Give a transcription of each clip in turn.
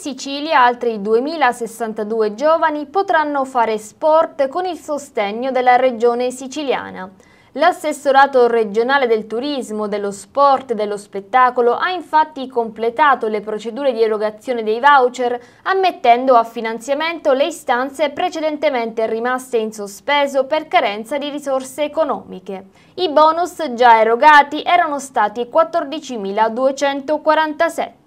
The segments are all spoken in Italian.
Sicilia altri 2062 giovani potranno fare sport con il sostegno della regione siciliana. L'assessorato regionale del turismo, dello sport e dello spettacolo ha infatti completato le procedure di erogazione dei voucher ammettendo a finanziamento le istanze precedentemente rimaste in sospeso per carenza di risorse economiche. I bonus già erogati erano stati 14.247.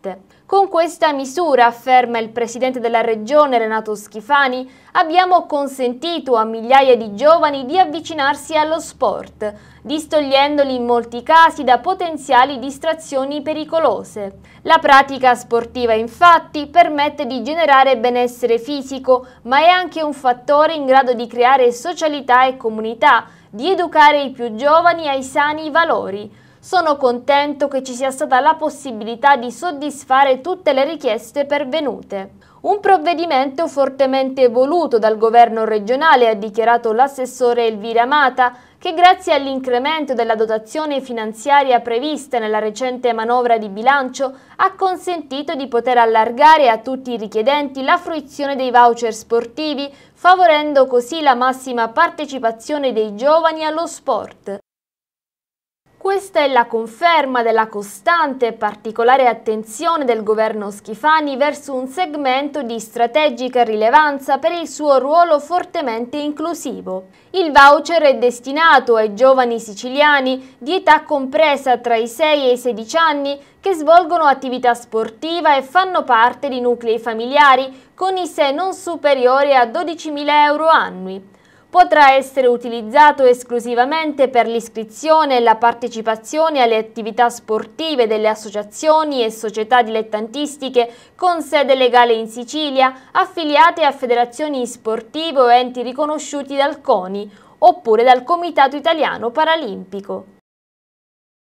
Con questa misura, afferma il presidente della regione Renato Schifani, abbiamo consentito a migliaia di giovani di avvicinarsi allo sport, distogliendoli in molti casi da potenziali distrazioni pericolose. La pratica sportiva infatti permette di generare benessere fisico, ma è anche un fattore in grado di creare socialità e comunità, di educare i più giovani ai sani valori, sono contento che ci sia stata la possibilità di soddisfare tutte le richieste pervenute. Un provvedimento fortemente voluto dal governo regionale, ha dichiarato l'assessore Elvira Mata, che grazie all'incremento della dotazione finanziaria prevista nella recente manovra di bilancio ha consentito di poter allargare a tutti i richiedenti la fruizione dei voucher sportivi, favorendo così la massima partecipazione dei giovani allo sport. Questa è la conferma della costante e particolare attenzione del governo Schifani verso un segmento di strategica rilevanza per il suo ruolo fortemente inclusivo. Il voucher è destinato ai giovani siciliani di età compresa tra i 6 e i 16 anni che svolgono attività sportiva e fanno parte di nuclei familiari con ISE non superiori a 12.000 euro annui potrà essere utilizzato esclusivamente per l'iscrizione e la partecipazione alle attività sportive delle associazioni e società dilettantistiche con sede legale in Sicilia affiliate a federazioni sportive o enti riconosciuti dal CONI oppure dal Comitato Italiano Paralimpico.